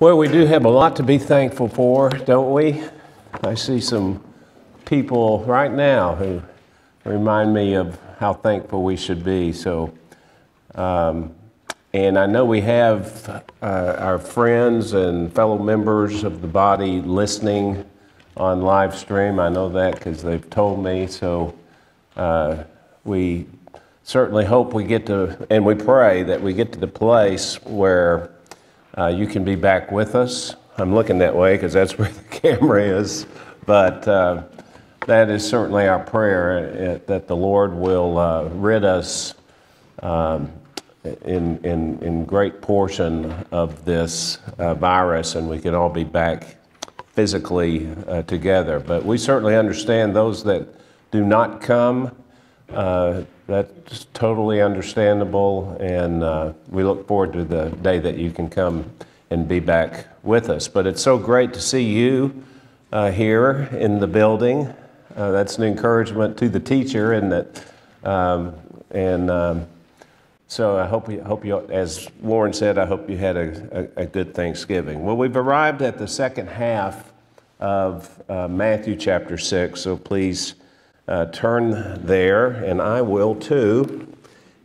Well, we do have a lot to be thankful for, don't we? I see some people right now who remind me of how thankful we should be. So, um, and I know we have uh, our friends and fellow members of the body listening on live stream. I know that because they've told me. So, uh, we certainly hope we get to, and we pray that we get to the place where uh, you can be back with us. I'm looking that way because that's where the camera is. But uh, that is certainly our prayer uh, that the Lord will uh, rid us um, in, in, in great portion of this uh, virus and we can all be back physically uh, together. But we certainly understand those that do not come. That's totally understandable, and uh, we look forward to the day that you can come and be back with us. But it's so great to see you uh, here in the building. Uh, that's an encouragement to the teacher, and that, um, and um, so I hope you, hope you, as Lauren said, I hope you had a, a, a good Thanksgiving. Well, we've arrived at the second half of uh, Matthew chapter six, so please uh, turn there, and I will too.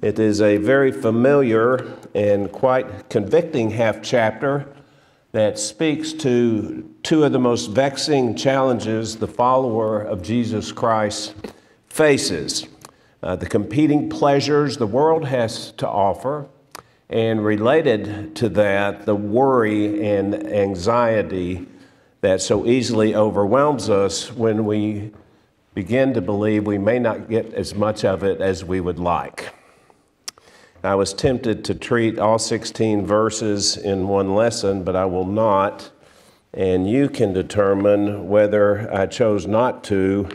It is a very familiar and quite convicting half chapter that speaks to two of the most vexing challenges the follower of Jesus Christ faces uh, the competing pleasures the world has to offer, and related to that, the worry and anxiety that so easily overwhelms us when we begin to believe we may not get as much of it as we would like. I was tempted to treat all 16 verses in one lesson, but I will not. And you can determine whether I chose not to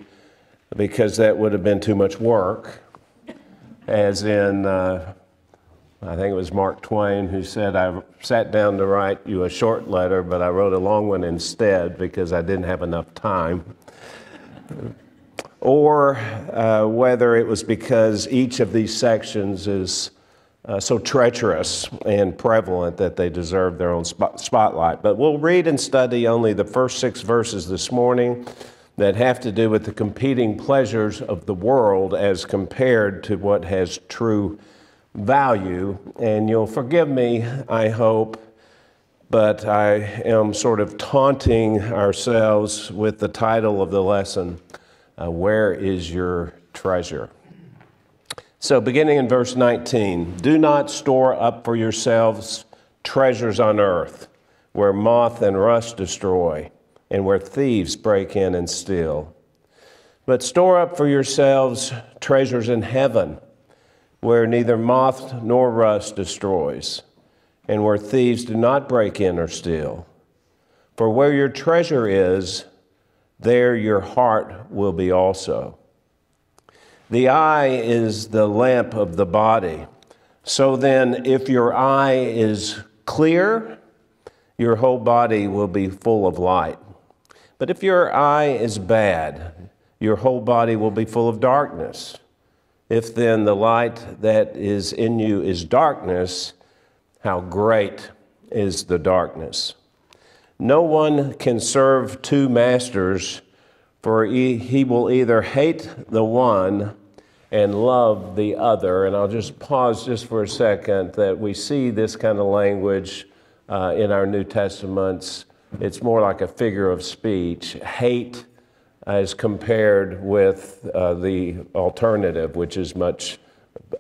because that would have been too much work. As in, uh, I think it was Mark Twain who said, I sat down to write you a short letter, but I wrote a long one instead because I didn't have enough time or uh, whether it was because each of these sections is uh, so treacherous and prevalent that they deserve their own spot- spotlight. But we'll read and study only the first six verses this morning that have to do with the competing pleasures of the world as compared to what has true value. And you'll forgive me, I hope, but I am sort of taunting ourselves with the title of the lesson uh, where is your treasure? So, beginning in verse 19, do not store up for yourselves treasures on earth, where moth and rust destroy, and where thieves break in and steal. But store up for yourselves treasures in heaven, where neither moth nor rust destroys, and where thieves do not break in or steal. For where your treasure is, there your heart will be also. The eye is the lamp of the body. So then, if your eye is clear, your whole body will be full of light. But if your eye is bad, your whole body will be full of darkness. If then the light that is in you is darkness, how great is the darkness? No one can serve two masters, for he, will either hate the one and love the other. And I'll just pause just for a second that we see this kind of language uh, in our New Testaments. It's more like a figure of speech. Hate as compared with uh, the alternative, which is much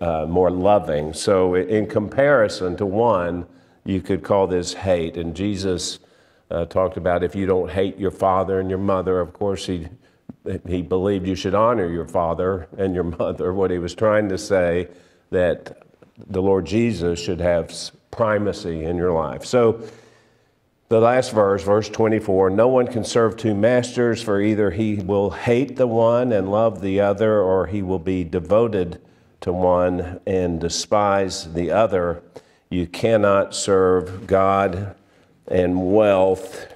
uh, more loving. So, in comparison to one, you could call this hate. And Jesus uh, talked about if you don't hate your father and your mother, of course, he, he believed you should honor your father and your mother. What he was trying to say that the Lord Jesus should have primacy in your life. So, the last verse, verse 24 no one can serve two masters, for either he will hate the one and love the other, or he will be devoted to one and despise the other. You cannot serve God and wealth,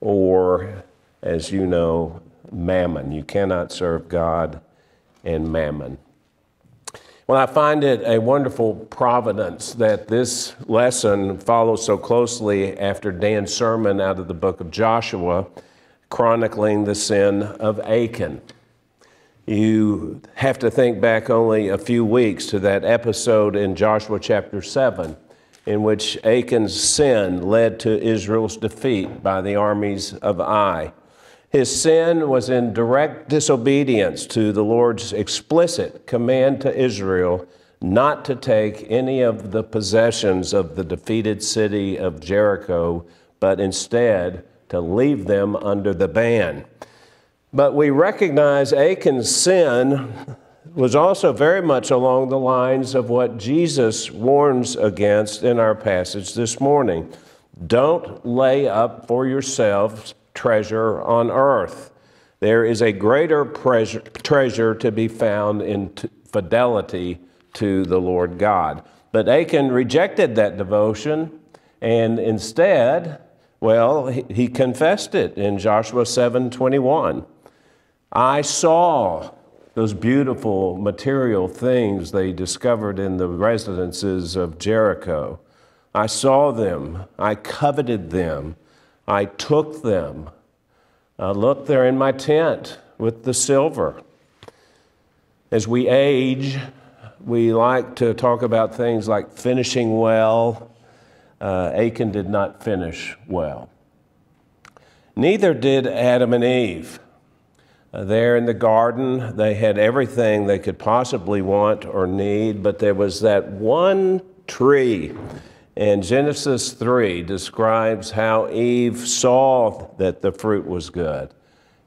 or, as you know, mammon. You cannot serve God and mammon. Well, I find it a wonderful providence that this lesson follows so closely after Dan's sermon out of the book of Joshua, chronicling the sin of Achan. You have to think back only a few weeks to that episode in Joshua chapter 7, in which Achan's sin led to Israel's defeat by the armies of Ai. His sin was in direct disobedience to the Lord's explicit command to Israel not to take any of the possessions of the defeated city of Jericho, but instead to leave them under the ban. But we recognize Achan's sin was also very much along the lines of what Jesus warns against in our passage this morning. Don't lay up for yourselves treasure on earth. There is a greater treasure to be found in fidelity to the Lord God. But Achan rejected that devotion and instead, well, he, he confessed it in Joshua 7 21. I saw those beautiful material things they discovered in the residences of Jericho. I saw them, I coveted them, I took them. Uh, look, they're in my tent with the silver. As we age, we like to talk about things like finishing well. Uh, Achan did not finish well. Neither did Adam and Eve. There in the garden, they had everything they could possibly want or need, but there was that one tree and Genesis 3 describes how Eve saw that the fruit was good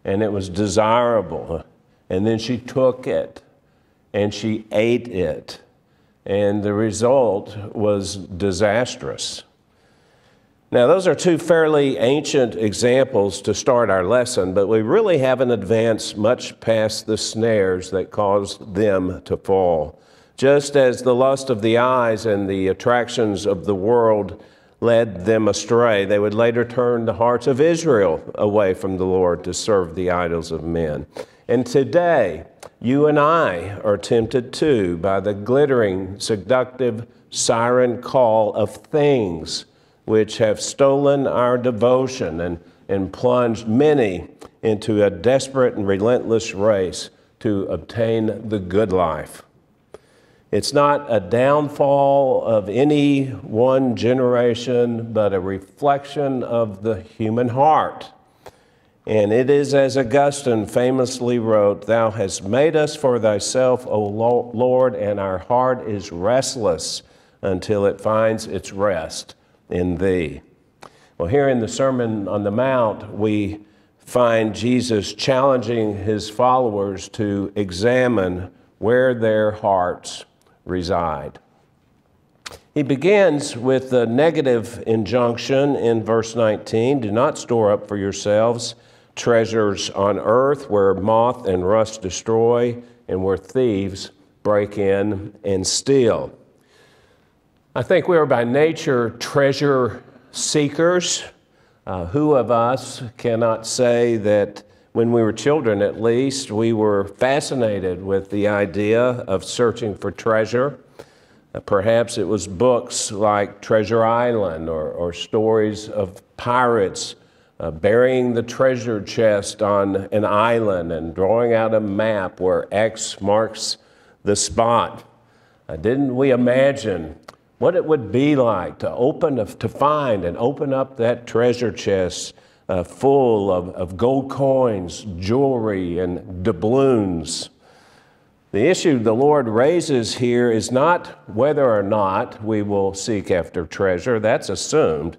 and it was desirable. And then she took it and she ate it. And the result was disastrous. Now, those are two fairly ancient examples to start our lesson, but we really haven't advanced much past the snares that caused them to fall. Just as the lust of the eyes and the attractions of the world led them astray, they would later turn the hearts of Israel away from the Lord to serve the idols of men. And today, you and I are tempted too by the glittering, seductive siren call of things which have stolen our devotion and, and plunged many into a desperate and relentless race to obtain the good life. It's not a downfall of any one generation, but a reflection of the human heart. And it is as Augustine famously wrote Thou hast made us for thyself, O Lord, and our heart is restless until it finds its rest in thee. Well, here in the Sermon on the Mount, we find Jesus challenging his followers to examine where their hearts reside. He begins with the negative injunction in verse 19 Do not store up for yourselves treasures on earth where moth and rust destroy and where thieves break in and steal. I think we are by nature treasure seekers. Uh, who of us cannot say that when we were children, at least, we were fascinated with the idea of searching for treasure. Uh, perhaps it was books like Treasure Island or, or stories of pirates uh, burying the treasure chest on an island and drawing out a map where X marks the spot. Uh, didn't we imagine what it would be like to open, to find and open up that treasure chest uh, full of, of gold coins, jewelry, and doubloons. The issue the Lord raises here is not whether or not we will seek after treasure, that's assumed.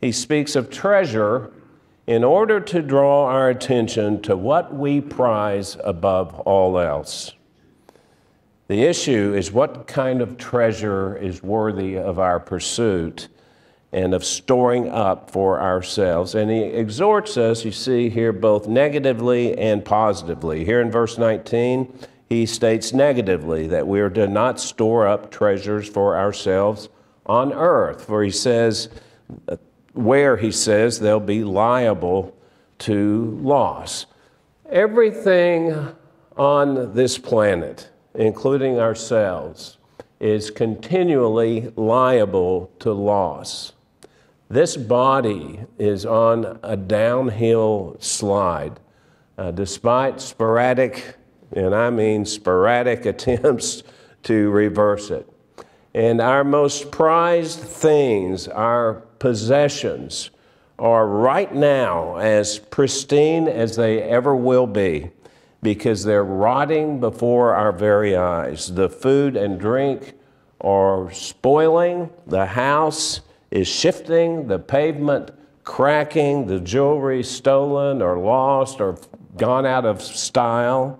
He speaks of treasure in order to draw our attention to what we prize above all else. The issue is what kind of treasure is worthy of our pursuit and of storing up for ourselves. And he exhorts us, you see here, both negatively and positively. Here in verse 19, he states negatively that we are to not store up treasures for ourselves on earth, for he says, where he says they'll be liable to loss. Everything on this planet including ourselves, is continually liable to loss. This body is on a downhill slide. Uh, despite sporadic, and I mean sporadic attempts to reverse it. And our most prized things, our possessions, are right now as pristine as they ever will be because they're rotting before our very eyes. The food and drink are spoiling, the house is shifting, the pavement cracking, the jewelry stolen or lost or gone out of style.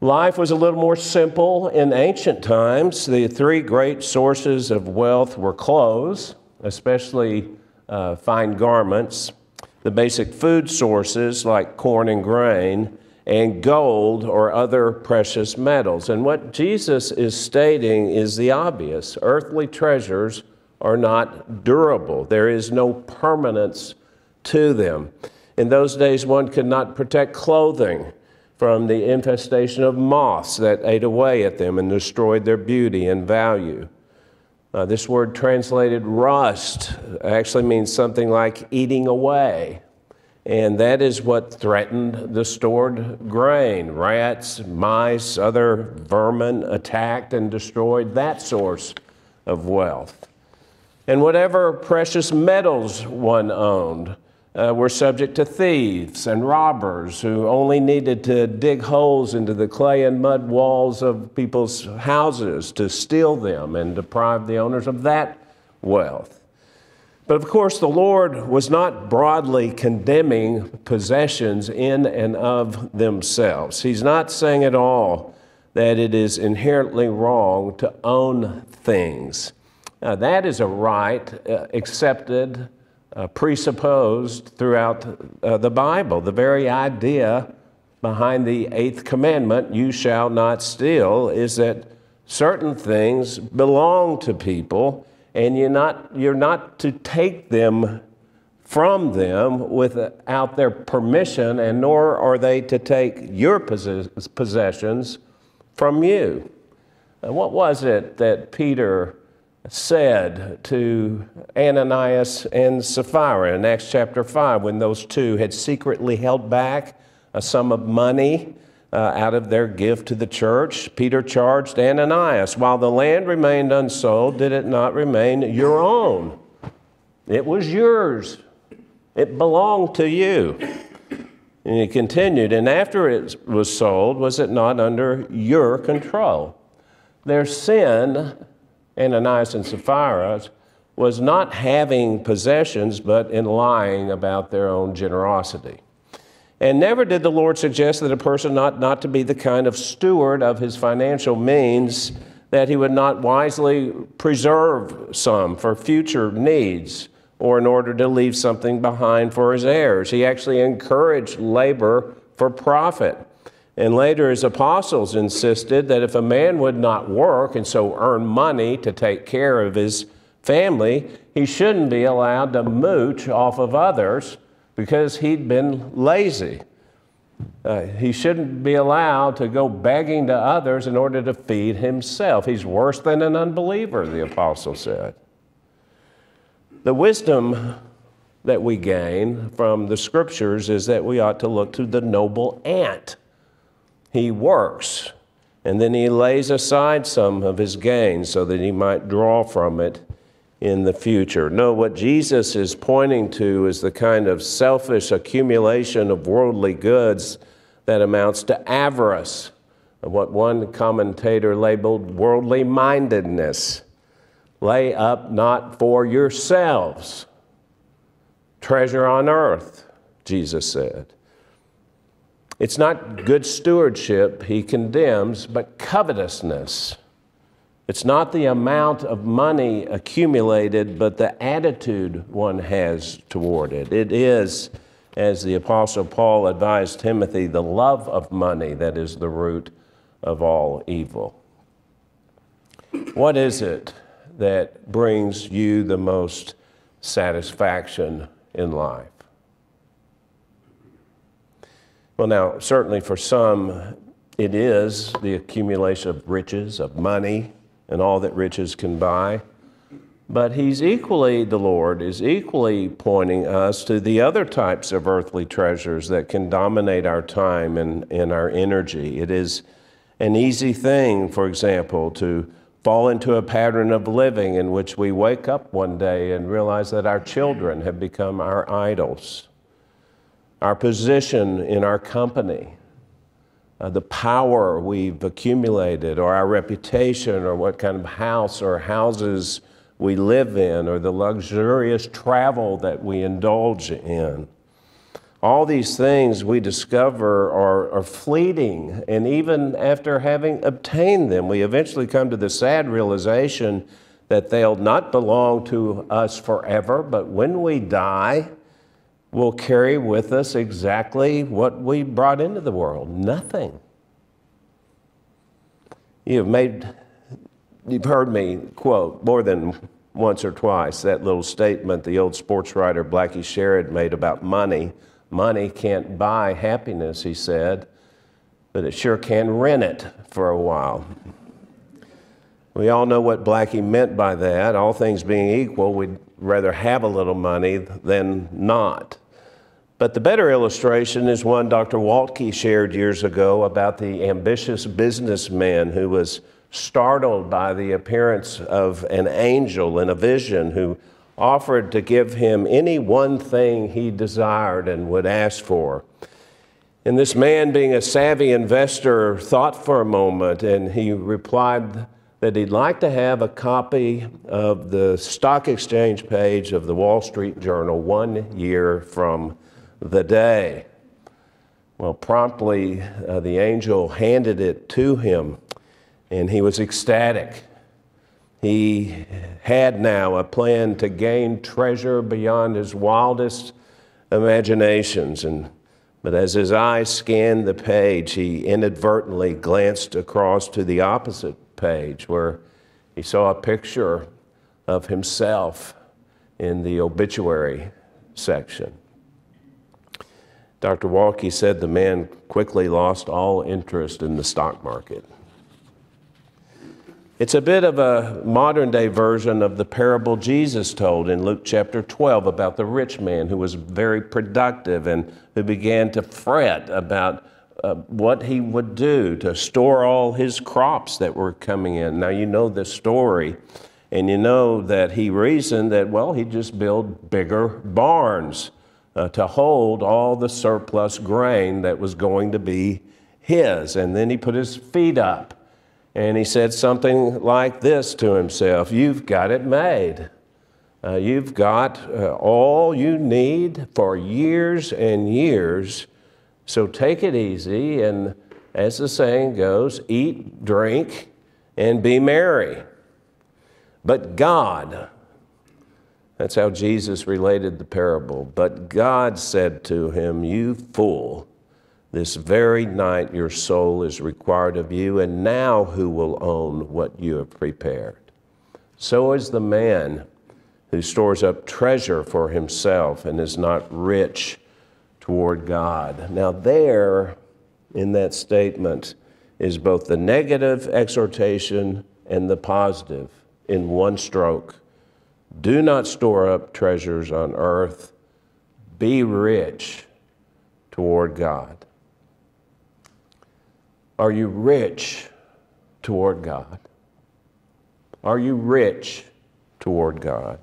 Life was a little more simple in ancient times. The three great sources of wealth were clothes, especially uh, fine garments, the basic food sources like corn and grain, and gold or other precious metals. And what Jesus is stating is the obvious earthly treasures are not durable, there is no permanence to them. In those days, one could not protect clothing from the infestation of moths that ate away at them and destroyed their beauty and value. Uh, this word translated rust actually means something like eating away. And that is what threatened the stored grain. Rats, mice, other vermin attacked and destroyed that source of wealth. And whatever precious metals one owned, uh, were subject to thieves and robbers who only needed to dig holes into the clay and mud walls of people's houses to steal them and deprive the owners of that wealth. But of course, the Lord was not broadly condemning possessions in and of themselves. He's not saying at all that it is inherently wrong to own things. Now, that is a right uh, accepted uh, presupposed throughout uh, the Bible. The very idea behind the eighth commandment, you shall not steal, is that certain things belong to people and you're not, you're not to take them from them without their permission, and nor are they to take your possessions from you. And what was it that Peter said to Ananias and Sapphira in Acts chapter 5 when those two had secretly held back a sum of money uh, out of their gift to the church. Peter charged Ananias, while the land remained unsold, did it not remain your own? It was yours, it belonged to you. And he continued, and after it was sold, was it not under your control? Their sin Ananias and Sapphira was not having possessions, but in lying about their own generosity. And never did the Lord suggest that a person ought not to be the kind of steward of his financial means that he would not wisely preserve some for future needs or in order to leave something behind for his heirs. He actually encouraged labor for profit. And later, his apostles insisted that if a man would not work and so earn money to take care of his family, he shouldn't be allowed to mooch off of others because he'd been lazy. Uh, he shouldn't be allowed to go begging to others in order to feed himself. He's worse than an unbeliever, the apostle said. The wisdom that we gain from the scriptures is that we ought to look to the noble ant he works, and then he lays aside some of his gains so that he might draw from it in the future. No, what Jesus is pointing to is the kind of selfish accumulation of worldly goods that amounts to avarice, what one commentator labeled worldly mindedness. Lay up not for yourselves treasure on earth, Jesus said. It's not good stewardship he condemns, but covetousness. It's not the amount of money accumulated, but the attitude one has toward it. It is, as the Apostle Paul advised Timothy, the love of money that is the root of all evil. What is it that brings you the most satisfaction in life? Well, now, certainly for some, it is the accumulation of riches, of money, and all that riches can buy. But he's equally, the Lord is equally pointing us to the other types of earthly treasures that can dominate our time and, and our energy. It is an easy thing, for example, to fall into a pattern of living in which we wake up one day and realize that our children have become our idols. Our position in our company, uh, the power we've accumulated, or our reputation, or what kind of house or houses we live in, or the luxurious travel that we indulge in. All these things we discover are, are, fleeting, and even after having obtained them, we eventually come to the sad realization that they'll not belong to us forever, but when we die, we'll carry with us exactly what we brought into the world nothing. You've made, you've heard me quote more than once or twice that little statement the old sports writer Blackie Sherrod made about money Money can't buy happiness, he said, but it sure can rent it for a while. We all know what Blackie meant by that. All things being equal, we'd rather have a little money than not. But the better illustration is one Dr. Waltke shared years ago about the ambitious businessman who was startled by the appearance of an angel in a vision who offered to give him any one thing he desired and would ask for. And this man, being a savvy investor, thought for a moment and he replied that he'd like to have a copy of the stock exchange page of the Wall Street Journal one year from the day. Well, promptly uh, the angel handed it to him and he was ecstatic. He had now a plan to gain treasure beyond his wildest imaginations. And, but as his eyes scanned the page, he inadvertently glanced across to the opposite page where he saw a picture of himself in the obituary section. Dr. Waltke said the man quickly lost all interest in the stock market. It's a bit of a modern day version of the parable Jesus told in Luke chapter 12 about the rich man who was very productive and who began to fret about uh, what he would do to store all his crops that were coming in. Now, you know the story, and you know that he reasoned that, well, he'd just build bigger barns uh, to hold all the surplus grain that was going to be his. And then he put his feet up and he said something like this to himself You've got it made. Uh, you've got uh, all you need for years and years. So take it easy, and as the saying goes, eat, drink, and be merry. But God, that's how Jesus related the parable. But God said to him, You fool. This very night your soul is required of you, and now who will own what you have prepared? So is the man who stores up treasure for himself and is not rich toward God. Now, there in that statement is both the negative exhortation and the positive in one stroke. Do not store up treasures on earth, be rich toward God. Are you rich toward God? Are you rich toward God?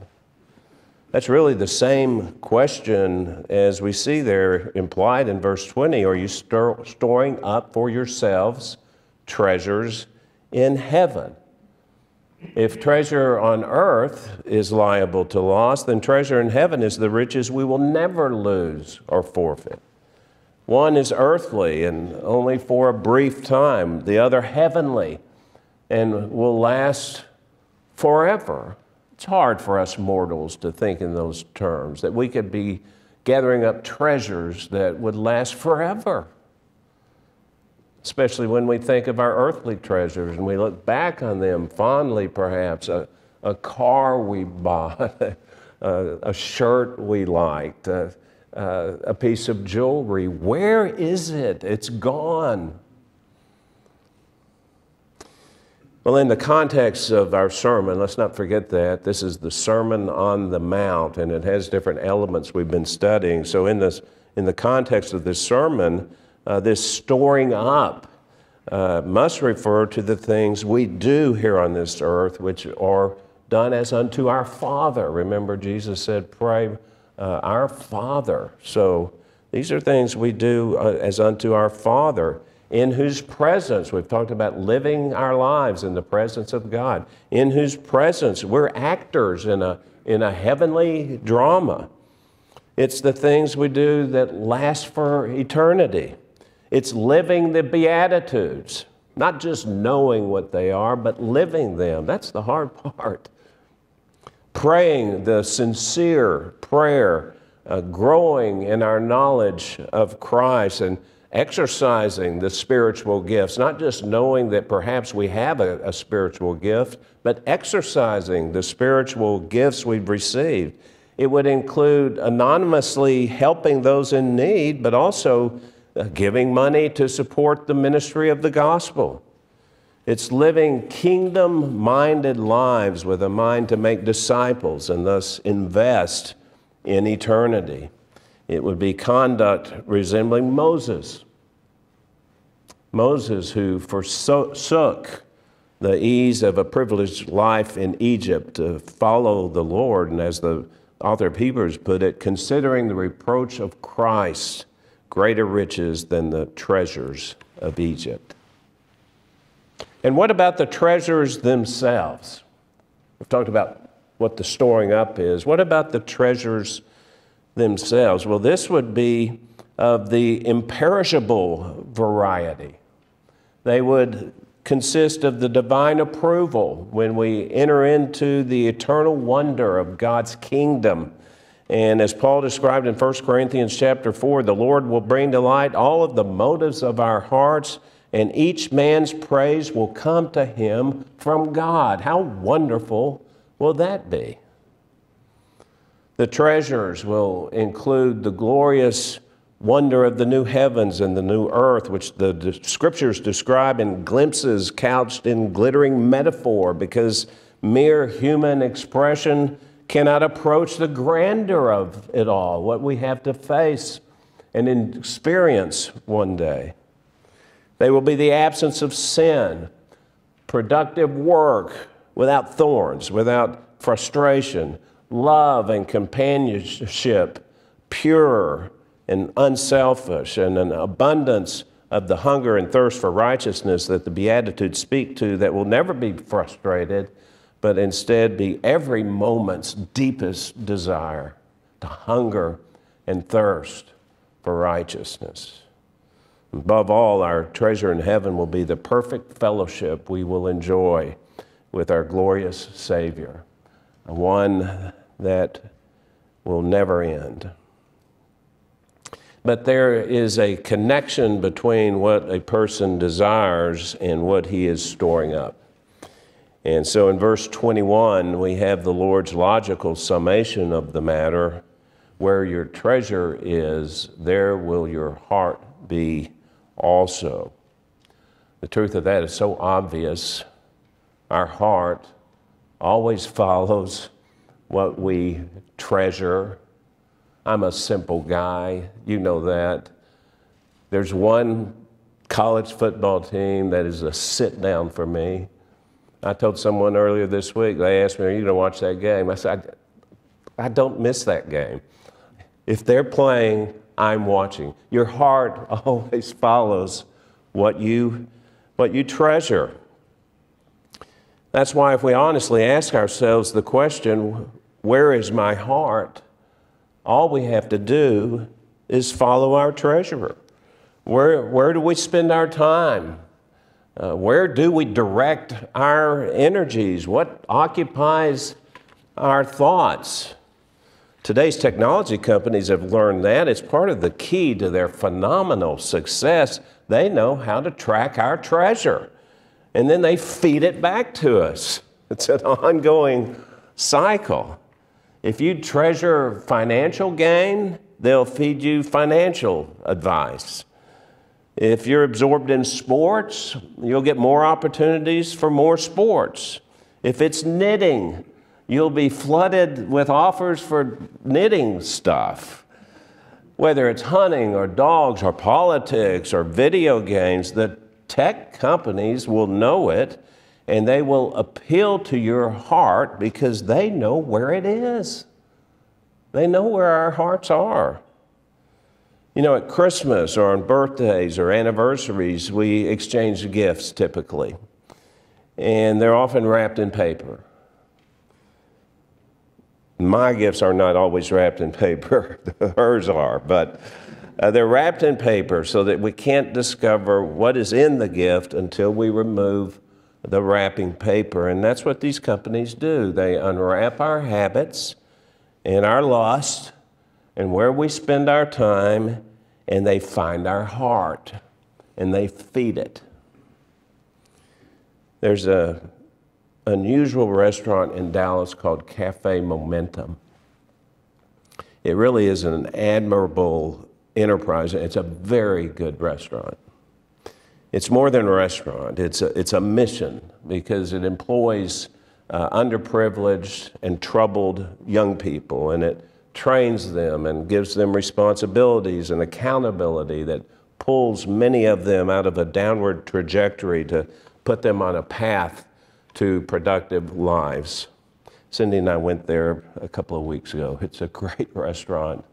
That's really the same question as we see there implied in verse 20. Are you stor- storing up for yourselves treasures in heaven? If treasure on earth is liable to loss, then treasure in heaven is the riches we will never lose or forfeit. One is earthly and only for a brief time, the other heavenly and will last forever. It's hard for us mortals to think in those terms, that we could be gathering up treasures that would last forever. Especially when we think of our earthly treasures and we look back on them fondly, perhaps a, a car we bought, a, a shirt we liked. A, a piece of jewelry. Where is it? It's gone. Well, in the context of our sermon, let's not forget that this is the Sermon on the Mount, and it has different elements we've been studying. So, in this, in the context of this sermon, uh, this storing up uh, must refer to the things we do here on this earth, which are done as unto our Father. Remember, Jesus said, "Pray, uh, our Father." So, these are things we do uh, as unto our Father in whose presence, we've talked about living our lives in the presence of God, in whose presence we're actors in a, in a heavenly drama. It's the things we do that last for eternity. It's living the Beatitudes, not just knowing what they are, but living them. That's the hard part. Praying the sincere prayer, uh, growing in our knowledge of Christ and exercising the spiritual gifts, not just knowing that perhaps we have a, a, spiritual gift, but exercising the spiritual gifts we've received. It would include anonymously helping those in need, but also Uh, giving money to support the ministry of the gospel. It's living kingdom minded lives with a mind to make disciples and thus invest in eternity. It would be conduct resembling Moses. Moses, who forsook the ease of a privileged life in Egypt to follow the Lord, and as the author of Hebrews put it, considering the reproach of Christ greater riches than the treasures of Egypt. And what about the treasures themselves? We've talked about what the storing up is. What about the treasures themselves? Well, this would be of the imperishable variety. They would consist of the divine approval when we enter into the eternal wonder of God's kingdom. And as Paul described in 1 Corinthians chapter 4, the Lord will bring to light all of the motives of our hearts, and each man's praise will come to him from God. How wonderful will that be? The treasures will include the glorious wonder of the new heavens and the new earth, which the scriptures describe in glimpses couched in glittering metaphor, because mere human expression cannot approach the grandeur of it all, what we have to face and experience one day. They will be the absence of sin, productive work without thorns, without frustration, love and companionship, pure and unselfish, and an abundance of the hunger and thirst for righteousness that the Beatitudes speak to that will never be frustrated, but instead be every moment's deepest desire to hunger and thirst for righteousness. Above all, our treasure in heaven will be the perfect fellowship we will enjoy with our glorious Savior, one that will never end. But there is a connection between what a person desires and what he is storing up. And so in verse 21, we have the Lord's logical summation of the matter where your treasure is, there will your heart be also. The truth of that is so obvious. Our heart always follows what we treasure. I'm a simple guy, you know that. There's one college football team that is a sit down for me. I told someone earlier this week, they asked me, Are you going to watch that game? I said, I, don't miss that game. If they're playing, I'm watching. Your heart always follows what you, what you treasure. That's why, if we honestly ask ourselves the question, where is my heart? All we have to do is follow our treasurer. Where, where do we spend our time? Uh, where do we direct our energies? What occupies our thoughts? Today's technology companies have learned that. It's part of the key to their phenomenal success. They know how to track our treasure, and then they feed it back to us. It's an ongoing cycle. If you treasure financial gain, they'll feed you financial advice. If you're absorbed in sports, you'll get more opportunities for more sports. If it's knitting, you'll be flooded with offers for knitting stuff. Whether it's hunting or dogs or politics or video games, the tech companies will know it and they will appeal to your heart because they know where it is. They know where our hearts are. You know, at Christmas or on birthdays or anniversaries, we exchange gifts typically, and they're often wrapped in paper. My gifts are not always wrapped in paper, hers are, but uh, they're wrapped in paper so that we can't discover what is in the gift until we remove the wrapping paper. And that's what these companies do. They unwrap our habits and our lust and where we spend our time, and they find our heart and they feed it. There's a unusual restaurant in Dallas called Cafe Momentum. It really is an admirable enterprise. It's a very good restaurant. It's more than a restaurant, it's a, it's a mission because it employs uh, underprivileged and troubled young people and it trains them and gives them responsibilities and accountability that pulls many of them out of a downward trajectory to put them on a path to productive lives. Cindy and I went there a couple of weeks ago. It's a great restaurant.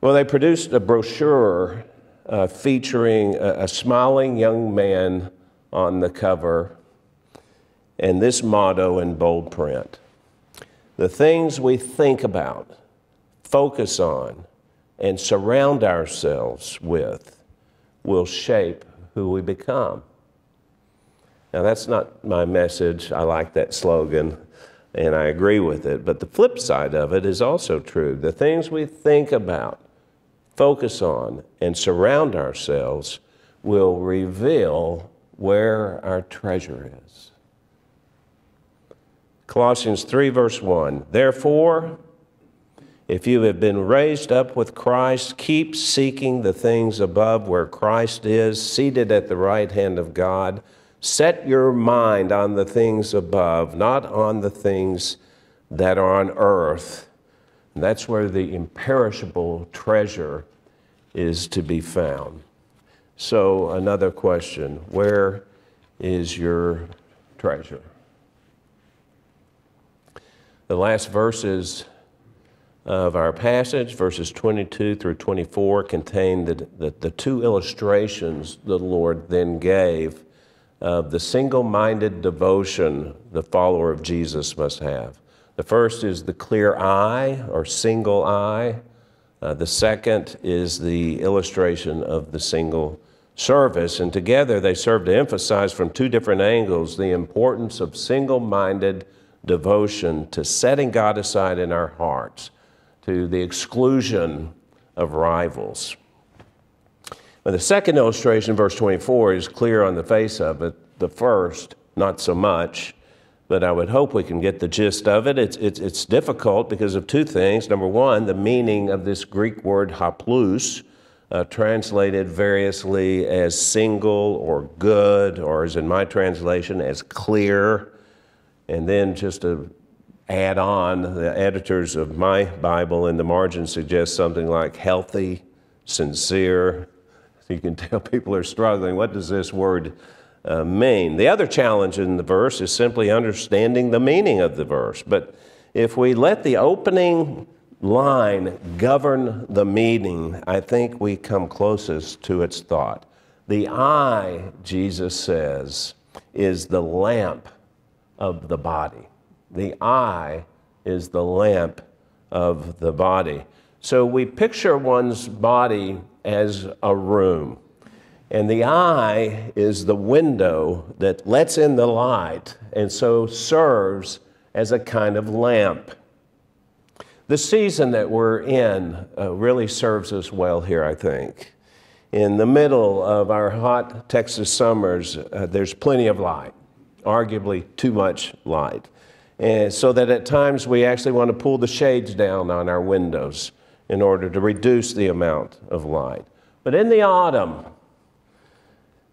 Well, they produced a brochure uh, featuring a, a smiling young man on the cover and this motto in bold print The things we think about, focus on, and surround ourselves with will shape who we become. Now, that's not my message. I like that slogan and I agree with it. But the flip side of it is also true. The things we think about, focus on, and surround ourselves will reveal where our treasure is. Colossians 3, verse 1 Therefore, if you have been raised up with Christ, keep seeking the things above where Christ is, seated at the right hand of God. Set your mind on the things above, not on the things that are on earth. And that's where the imperishable treasure is to be found. So, another question where is your treasure? The last verses of our passage, verses 22 through 24, contain the, the, the two illustrations the Lord then gave of the single minded devotion the follower of Jesus must have. The first is the clear eye or single eye. Uh, the second is the illustration of the single service. And together they serve to emphasize from two different angles the importance of single minded devotion to setting God aside in our hearts, to the exclusion of rivals. But the second illustration, verse 24, is clear on the face of it. The first, not so much, but I would hope we can get the gist of it. It's, it's, it's difficult because of two things. Number one, the meaning of this Greek word haplous, uh, translated variously as single or good, or as in my translation, as clear. And then just to add on, the editors of my Bible in the margin suggest something like healthy, sincere, you can tell people are struggling. What does this word uh, mean? The other challenge in the verse is simply understanding the meaning of the verse. But if we let the opening line govern the meaning, I think we come closest to its thought. The eye, Jesus says, is the lamp of the body. The eye is the lamp of the body. So we picture one's body as a room. And the eye is the window that lets in the light and so serves as a kind of lamp. The season that we're in uh, really serves us well here, I think. In the middle of our hot Texas summers, uh, there's plenty of light, arguably too much light. And so that at times we actually want to pull the shades down on our windows in order to reduce the amount of light. But in the autumn,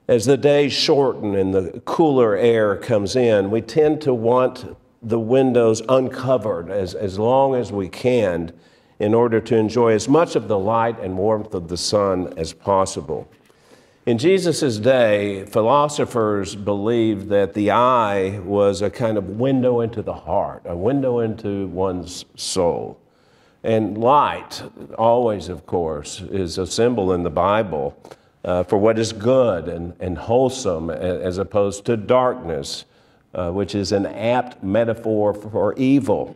As the days shorten and the cooler air comes in, we tend to want the windows uncovered as, as long as we can in order to enjoy as much of the light and warmth of the sun as possible. In Jesus' day, philosophers believed that the eye was a kind of window into the heart, a window into one's soul. And light, always, of course, is a symbol in the Bible uh, for what is good and, and wholesome as opposed to darkness, uh, which is an apt metaphor for evil,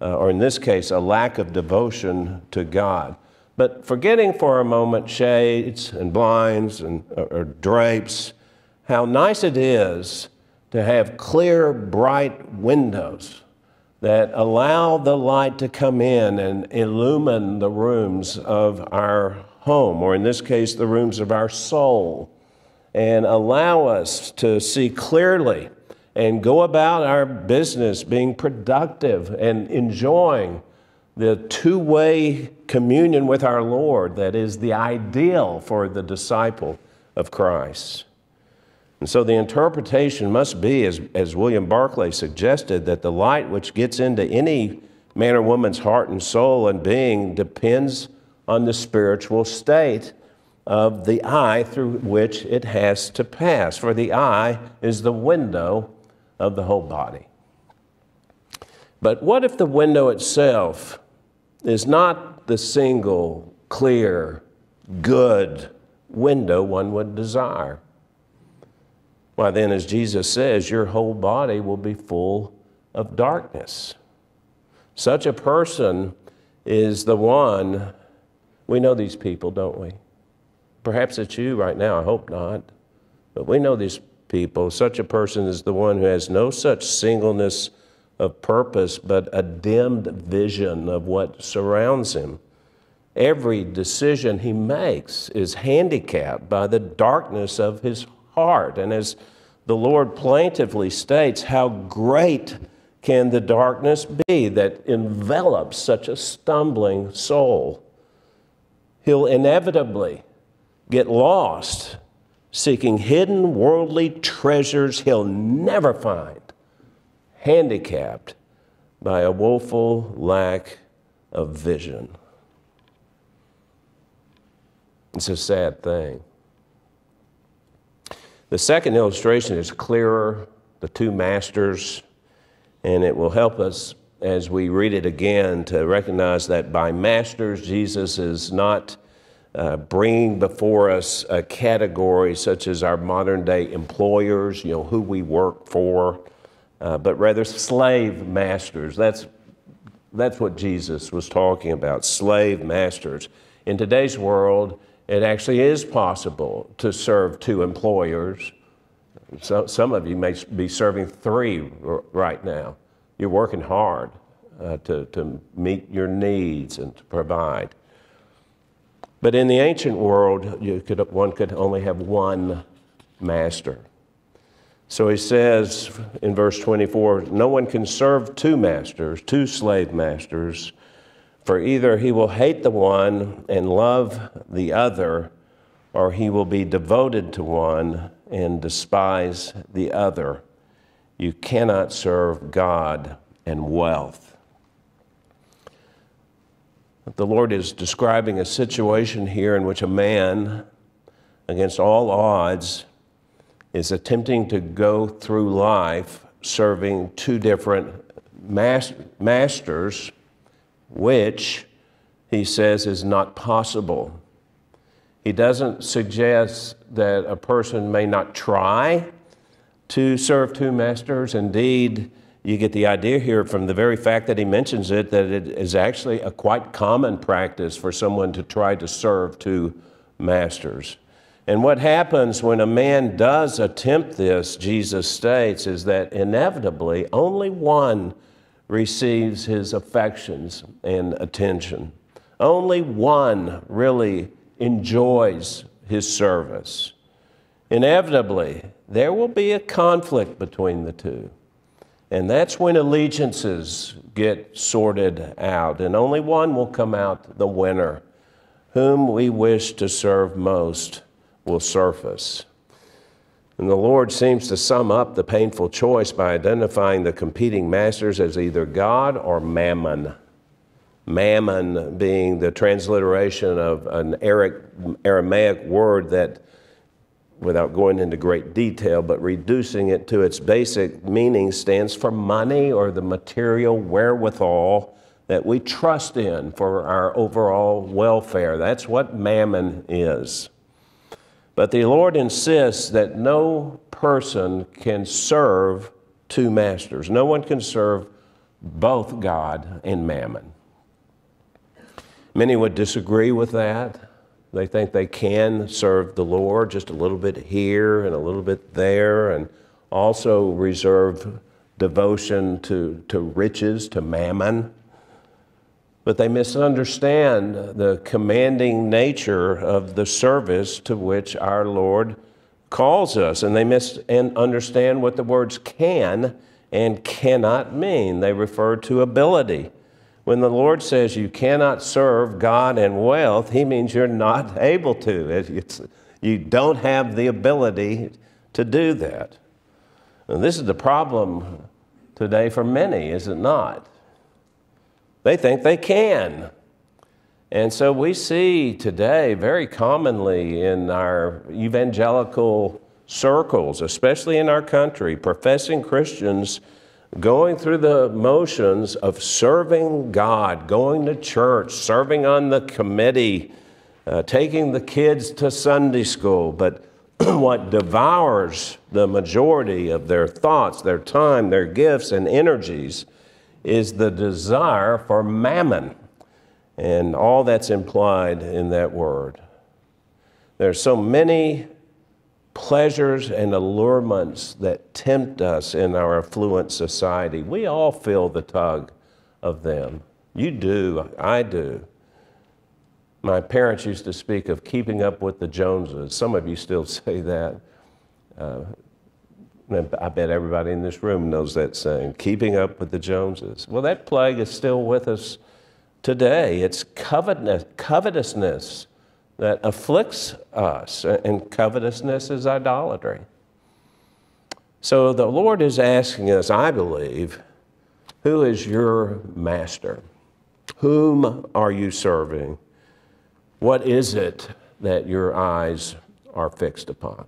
uh, or in this case, a lack of devotion to God. But forgetting for a moment shades and blinds and or drapes, how nice it is to have clear, bright windows that allow the light to come in and illumine the rooms of our home, or in this case, the rooms of our soul, and allow us to see clearly and go about our business being productive and enjoying the two way communion with our Lord that is the ideal for the disciple of Christ. And so the interpretation must be, as, as William Barclay suggested, that the light which gets into any man or woman's heart and soul and being depends on the spiritual state of the eye through which it has to pass. For the eye is the window of the whole body. But what if the window itself is not the single, clear, good window one would desire? Why, then, as Jesus says, your whole body will be full of darkness. Such a person is the one, we know these people, don't we? Perhaps it's you right now, I hope not. But we know these people. Such a person is the one who has no such singleness of purpose, but a dimmed vision of what surrounds him. Every decision he makes is handicapped by the darkness of his heart. And as the Lord plaintively states, how great can the darkness be that envelops such a stumbling soul? He'll inevitably get lost seeking hidden worldly treasures he'll never find, handicapped by a woeful lack of vision. It's a sad thing. The second illustration is clearer, the two masters, and it will help us as we read it again to recognize that by masters, Jesus is not uh, bringing before us a category such as our modern day employers, you know, who we work for, uh, but rather slave masters. That's, that's what Jesus was talking about slave masters. In today's world, it actually is possible to serve two employers. So, some of you may be serving three right now. You're working hard uh, to, to meet your needs and to provide. But in the ancient world, you could, one could only have one master. So he says in verse 24 no one can serve two masters, two slave masters. For either he will hate the one and love the other, or he will be devoted to one and despise the other. You cannot serve God and wealth. The Lord is describing a situation here in which a man, against all odds, is attempting to go through life serving two different mas- masters which he says is not possible. He doesn't suggest that a person may not try to serve two masters. Indeed, you get the idea here from the very fact that he mentions it that it is actually a quite common practice for someone to try to serve two masters. And what happens when a man does attempt this, Jesus states, is that inevitably only one receives his affections and attention. Only one really enjoys his service. Inevitably, there will be a conflict between the two. And that's when allegiances get sorted out, and only one will come out the winner. Whom we wish to serve most will surface. And the Lord seems to sum up the painful choice by identifying the competing masters as either God or mammon. Mammon being the transliteration of an Aramaic word that, without going into great detail, but reducing it to its basic meaning, stands for money or the material wherewithal that we trust in for our overall welfare. That's what mammon is. But the Lord insists that no person can serve two masters. No one can serve both God and mammon. Many would disagree with that. They think they can serve the Lord just a little bit here and a little bit there, and also reserve devotion to, to riches, to mammon. But they misunderstand the commanding nature of the service to which our Lord calls us, and they misunderstand what the words can and cannot mean. They refer to ability. When the Lord says you cannot serve God and wealth, He means you're not able to. It's, you don't have the ability to do that. And this is the problem today for many, is it not? They think they can. And so we see today very commonly in our evangelical circles, especially in our country, professing Christians going through the motions of serving God, going to church, serving on the committee, uh, taking the kids to Sunday school. But what devours the majority of their thoughts, their time, their gifts, and energies is the desire for mammon and all that's implied in that word. There are so many pleasures and allurements that tempt us in our affluent society. We all feel the tug of them. You do, I do. My parents used to speak of keeping up with the Joneses. Some of you still say that. Uh, I bet everybody in this room knows that saying, keeping up with the Joneses. Well, that plague is still with us today. It's covetousness that afflicts us, and covetousness is idolatry. So the Lord is asking us, I believe, who is your master? Whom are you serving? What is it that your eyes are fixed upon?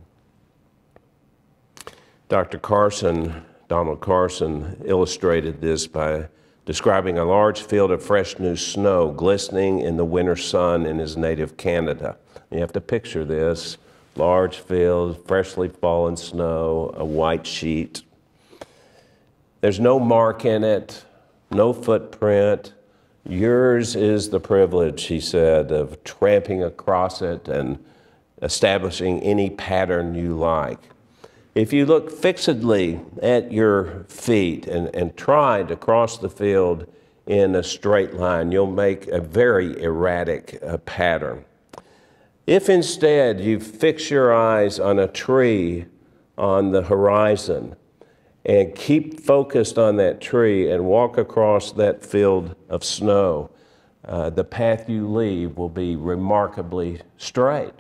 Dr. Carson, Donald Carson, illustrated this by describing a large field of fresh new snow glistening in the winter sun in his native Canada. You have to picture this large field, freshly fallen snow, a white sheet. There's no mark in it, no footprint. Yours is the privilege, he said, of tramping across it and establishing any pattern you like. If you look fixedly at your feet and, and try to cross the field in a straight line, you'll make a very erratic uh, pattern. If instead you fix your eyes on a tree on the horizon and keep focused on that tree and walk across that field of snow, uh, the path you leave will be remarkably straight.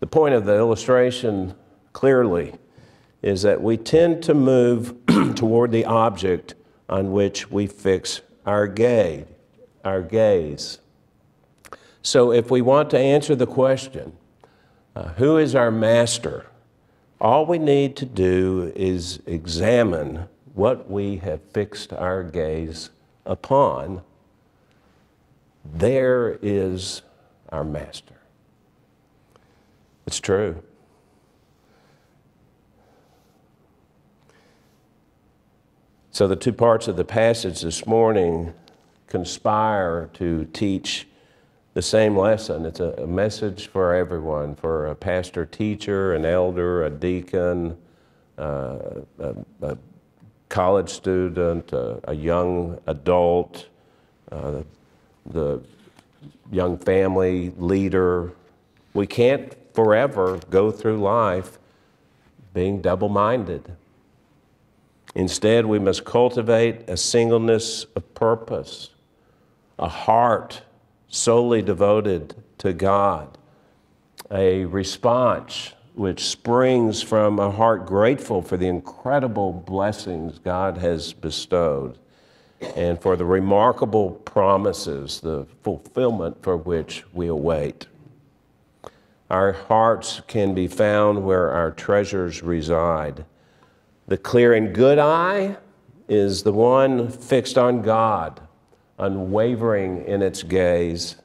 The point of the illustration clearly is that we tend to move toward the object on which we fix our gaze, our gaze. So if we want to answer the question, uh, who is our master? All we need to do is examine what we have fixed our gaze upon. There is our master. It's true. So, the two parts of the passage this morning conspire to teach the same lesson. It's a, message for everyone for a pastor, teacher, an elder, a deacon, uh, a, a, college student, a, a young adult, uh, the young family leader. We can't forever go through life being double minded. Instead, we must cultivate a singleness of purpose, a heart solely devoted to God, a response which springs from a heart grateful for the incredible blessings God has bestowed and for the remarkable promises, the fulfillment for which we await. Our hearts can be found where our treasures reside. The clear and good eye is the one fixed on God, unwavering in its gaze,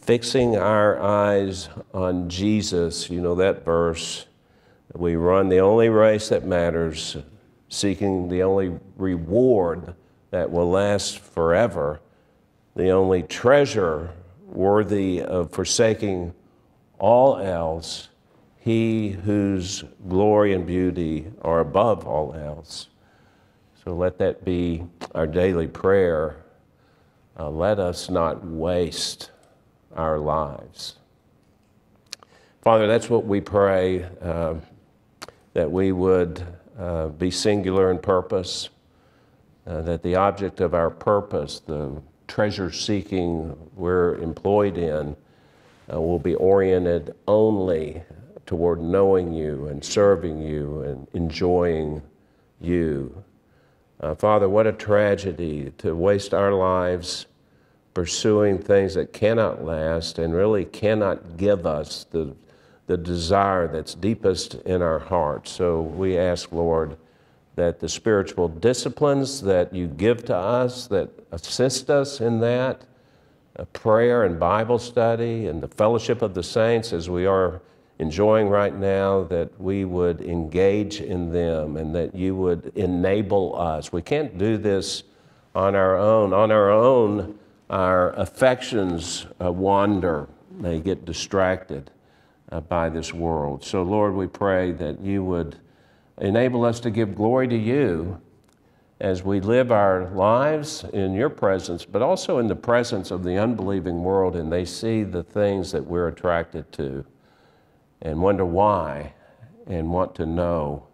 fixing our eyes on Jesus. You know that verse. We run the only race that matters, seeking the only reward that will last forever, the only treasure worthy of forsaking all else, he whose glory and beauty are above all else. So let that be our daily prayer. Uh, let us not waste our lives. Father, that's what we pray uh, that we would uh, be singular in purpose, uh, that the object of our purpose, the treasure seeking we're employed in, uh, will be oriented only toward knowing you and serving you and enjoying you. Uh, Father, what a tragedy to waste our lives pursuing things that cannot last and really cannot give us the, the desire that's deepest in our hearts. So we ask, Lord, that the spiritual disciplines that you give to us that assist us in that, prayer and Bible study and the fellowship of the saints as we are enjoying right now, that we would engage in them and that you would enable us. We can't do this on our own. On our own, our affections uh, wander, they get distracted uh, by this world. So, Lord, we pray that you would enable us to give glory to you as we live our lives in your presence, but also in the presence of the unbelieving world, and they see the things that we're attracted to and wonder why and want to know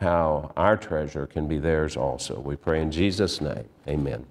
how our treasure can be theirs also. We pray in Jesus' name. Amen.